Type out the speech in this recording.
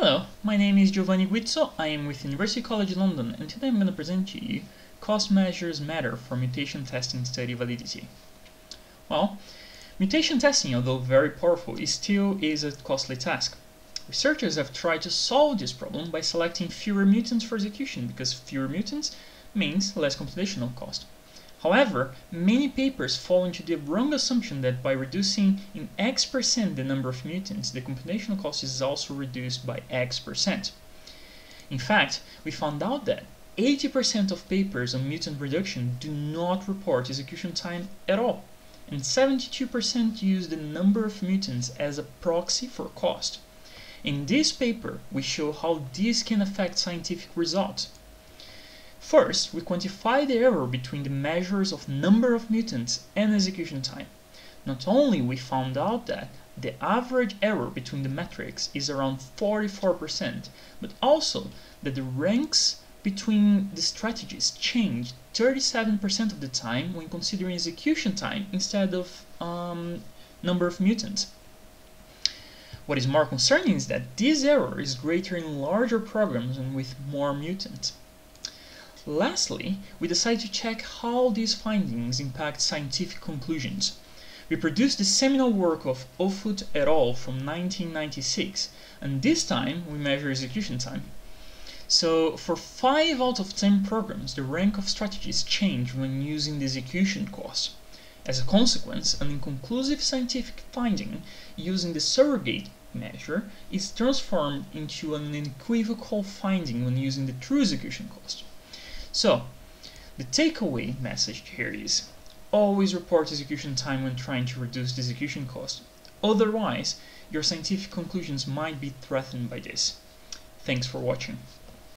Hello, my name is Giovani Guizzo, I am with University College London and today I'm going to present to you Cost Measures Matter for Mutation Testing Study Validity. Well, mutation testing, although very powerful, is still is a costly task. Researchers have tried to solve this problem by selecting fewer mutants for execution because fewer mutants means less computational cost. However, many papers fall into the wrong assumption that by reducing in X percent the number of mutants, the computational cost is also reduced by X percent. In fact, we found out that 80% of papers on mutant reduction do not report execution time at all, and 72% use the number of mutants as a proxy for cost. In this paper, we show how this can affect scientific results. First, we quantify the error between the measures of number of mutants and execution time. Not only we found out that the average error between the metrics is around 44%, but also that the ranks between the strategies change 37% of the time when considering execution time instead of um, number of mutants. What is more concerning is that this error is greater in larger programs and with more mutants. Lastly, we decided to check how these findings impact scientific conclusions. We produced the seminal work of Offutt et al. from 1996, and this time we measure execution time. So, for 5 out of 10 programs, the rank of strategies changed when using the execution cost. As a consequence, an inconclusive scientific finding using the surrogate measure is transformed into an unequivocal finding when using the true execution cost. So, the takeaway message here is always report execution time when trying to reduce the execution cost. Otherwise, your scientific conclusions might be threatened by this. Thanks for watching.